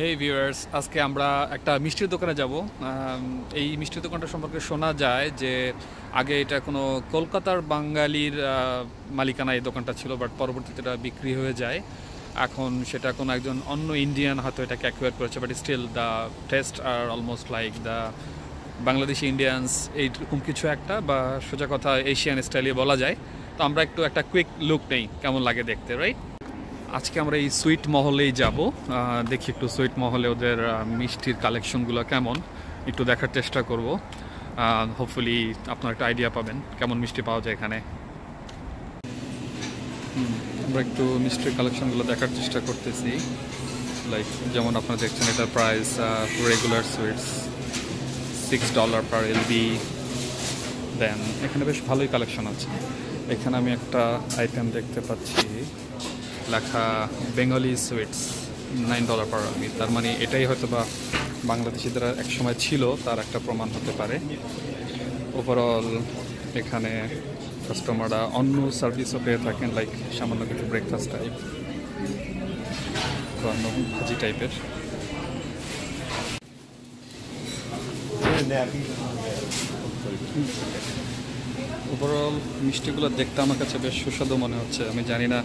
হেই viewers আজকে আমরা একটা মিষ্টির দোকানে যাব। এই মিষ্টির দোকানটা সম্পর্কে শোনা যায় যে আগে এটা কোনো কলকাতার বাঙালির মালিকানা এই দোকানটা ছিল বাট পরবর্তীতে এটা বিক্রি হয়ে যায়। এখন সেটা কোনো একজন অন্য ইন্ডিয়ান হয়তো এটাকে অ্যাকুয়ার করেছে but still the taste are almost like the Bangladeshi Indians এইরকম কিছু একটা, বা সোজা কথা এশিয়ান স্টাইলে বলা যায়। তো আমরা একটু একটা কুইক লুক নেই, কেমন লাগে দেখতে রাইট আজকে আমরা এই সুইট মহলেই যাব। দেখি একটু সুইট মহলে ওদের মিষ্টির কালেকশনগুলো কেমন, একটু দেখার চেষ্টা করব। হোপফুলি আপনার একটা আইডিয়া পাবেন কেমন মিষ্টি পাওয়া যায় এখানে। আমরা একটু মিষ্টির কালেকশনগুলো দেখার চেষ্টা করতেছি। লাইক যেমন আপনারা দেখছেন, এটার price regular sweets six dollar per LB then এখানে বেশ ভালোই কালেকশন আছে। এখানে আমি একটা আইটেম দেখতে পাচ্ছি। লেখা Bengali sweets nine dollar per LB তার মানে এটাই হয়তো বা বাংলাদেশিদের এক সময় ছিল, তার একটা প্রমাণ হতে পারে। ওভারঅল এখানে কাস্টমাররা অন্য সার্ভিসও পেয়ে থাকেন লাইক সামান্য কিছু ব্রেকফাস্ট টাইপ অন্য ভাজি টাইপের ওভারঅল মিষ্টিগুলো দেখতে আমার কাছে বেশ সুস্বাদু মনে হচ্ছে। আমি জানি না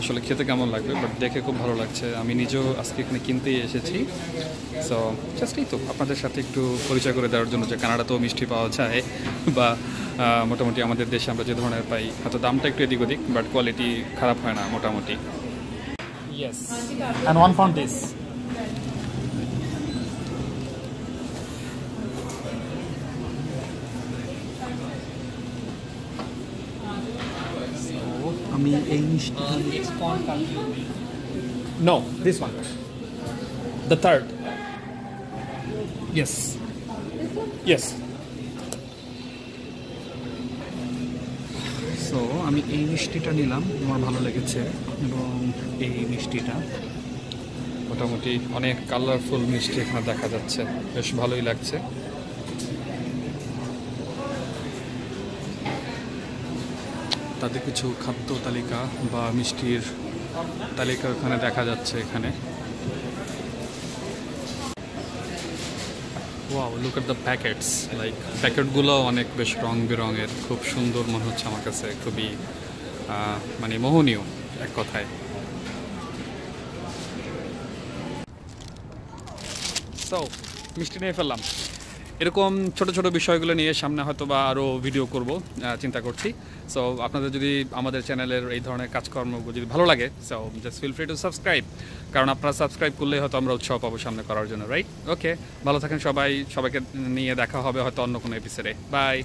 আসলে খেতে কেমন লাগবে বাট দেখে খুব ভালো লাগছে। আমি নিজেও আজকে এখানে কিনতে এসেছি। সো জাস্ট এই তো, আপনাদের সাথে একটু পরিচয় করে দেওয়ার জন্য যে কানাডাতেও মিষ্টি পাওয়া যায়, বা মোটামুটি আমাদের দেশে আমরা যে ধরনের পাই, হয়তো দামটা একটু এদিক ওদিক বাট কোয়ালিটি খারাপ হয় না, মোটামুটি। Yes and one found this আমি এই মিষ্টি No, this one. The third. Yes. Yes. So আমি এই মিষ্টিটা নিলাম আমার ভালো লেগেছে এবং এই মিষ্টিটা মোটামুটি অনেক কালারফুল মিষ্টি এখানে দেখা যাচ্ছে বেশ ভালোই লাগছে তাদের কিছু খাদ্য তালিকা বা মিষ্টির তালিকা ওখানে দেখা যাচ্ছে এখানে। Wow look at the packets like প্যাকেটগুলো অনেক বেশ রং বেরঙের খুব সুন্দর মনে হচ্ছে আমার কাছে, খুবই মানে মোহনীয় এক কথায়। সো মিষ্টি নিয়ে ফেললাম। এরকম ছোট ছোট বিষয়গুলো নিয়ে সামনে হয়তো বা আরও ভিডিও করব চিন্তা করছি। সো আপনাদের যদি আমাদের চ্যানেলের এই ধরনের কাজকর্ম যদি ভালো লাগে so just feel free to subscribe কারণ আপনারা সাবস্ক্রাইব করলে হয়তো আমরা উৎসাহ পাবো সামনে করার জন্য রাইট ওকে ভালো থাকেন সবাই। সবাইকে নিয়ে দেখা হবে হয়তো অন্য কোনো এপিসোডে বাই